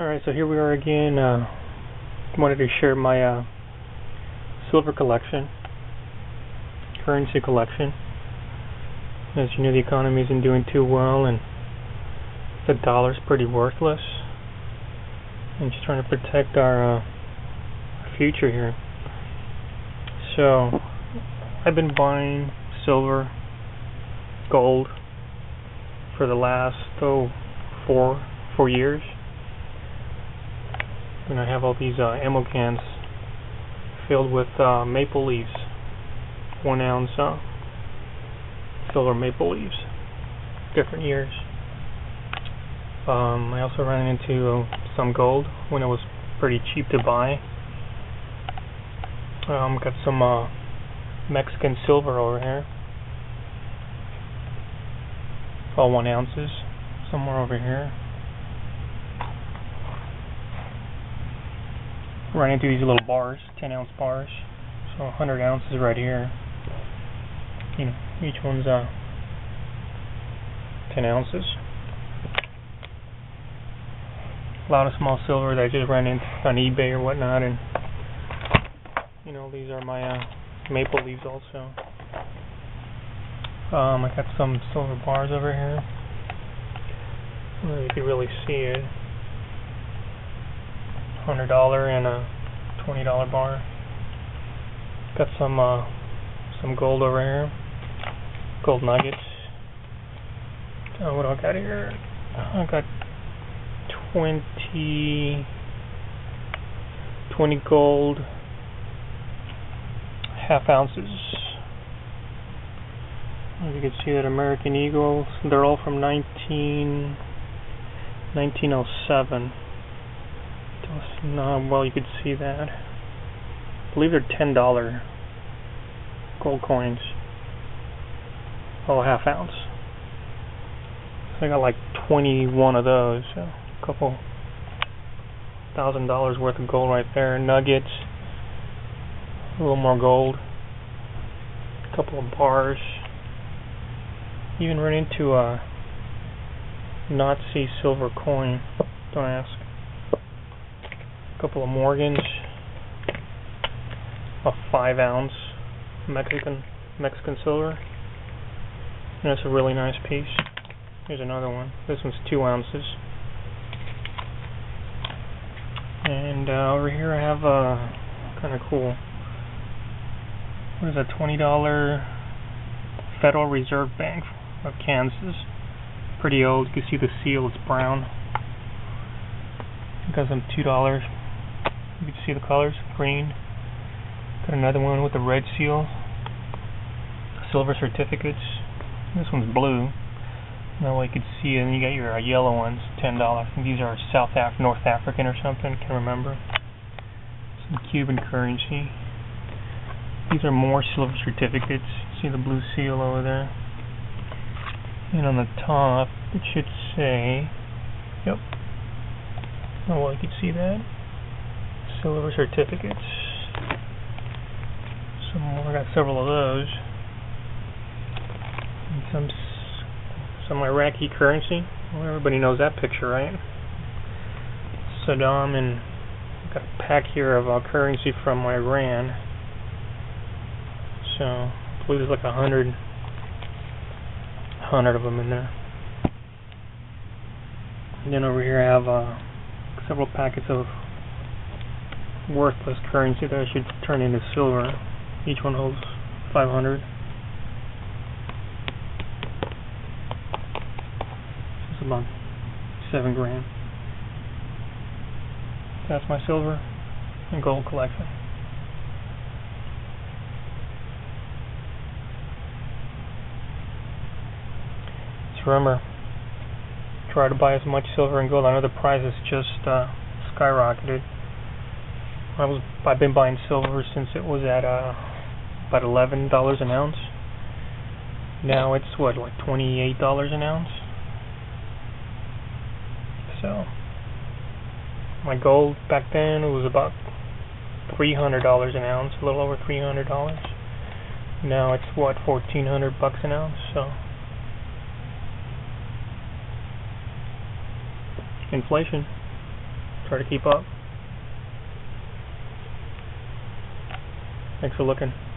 Alright, so here we are again. Uh, wanted to share my uh, silver collection, currency collection. As you know, the economy isn't doing too well, and the dollar's pretty worthless. I'm just trying to protect our uh, future here. So, I've been buying silver, gold for the last oh four four years and I have all these uh, ammo cans filled with uh, maple leaves, one ounce uh, silver maple leaves, different years. Um, I also ran into some gold when it was pretty cheap to buy. Um, got some uh, Mexican silver over here, all one ounces, somewhere over here. Run into these little bars, 10 ounce bars. So 100 ounces right here. You know, each one's uh, 10 ounces. A lot of small silver that I just ran into on eBay or whatnot, and you know these are my uh, maple leaves also. Um, I got some silver bars over here. I don't know if you can really see it hundred dollar and a twenty dollar bar. Got some uh, some gold over here, gold nuggets. Uh, what do I got here? I got 20, 20 gold, half ounces. As you can see that American Eagles, they're all from 19, 1907. Well, you could see that. I believe they're ten dollar gold coins. Oh, a half ounce. So I got like 21 of those. So a couple thousand dollars worth of gold right there. Nuggets. A little more gold. A couple of bars. Even run into a Nazi silver coin. Don't ask couple of Morgans, a five ounce Mexican Mexican silver. And that's a really nice piece. Here's another one. This one's two ounces. And uh, over here I have a kind of cool. What is that? Twenty dollar Federal Reserve Bank of Kansas. Pretty old. You can see the seal. It's brown. Got some two dollars you can see the colors, green. Got another one with the red seal. Silver certificates. This one's blue. That way you can see it. And you got your uh, yellow ones, $10. These are South Af North African or something, can't remember. Some Cuban currency. These are more silver certificates. See the blue seal over there. And on the top, it should say, yep. Oh, well, you can see that silver certificates. Some I got several of those. And some some Iraqi currency. Well, everybody knows that picture, right? Saddam and got a pack here of uh, currency from Iran. So I believe there's like a hundred, hundred of them in there. And then over here I have uh, several packets of worthless currency that I should turn into silver. Each one holds 500. It's about 7 grand. That's my silver and gold collection. Remember, try to buy as much silver and gold. I know the price has just uh, skyrocketed. I was I've been buying silver since it was at uh about eleven dollars an ounce. Now it's what like twenty eight dollars an ounce. So my gold back then was about three hundred dollars an ounce, a little over three hundred dollars. Now it's what fourteen hundred bucks an ounce. So inflation. Try to keep up. Thanks for looking.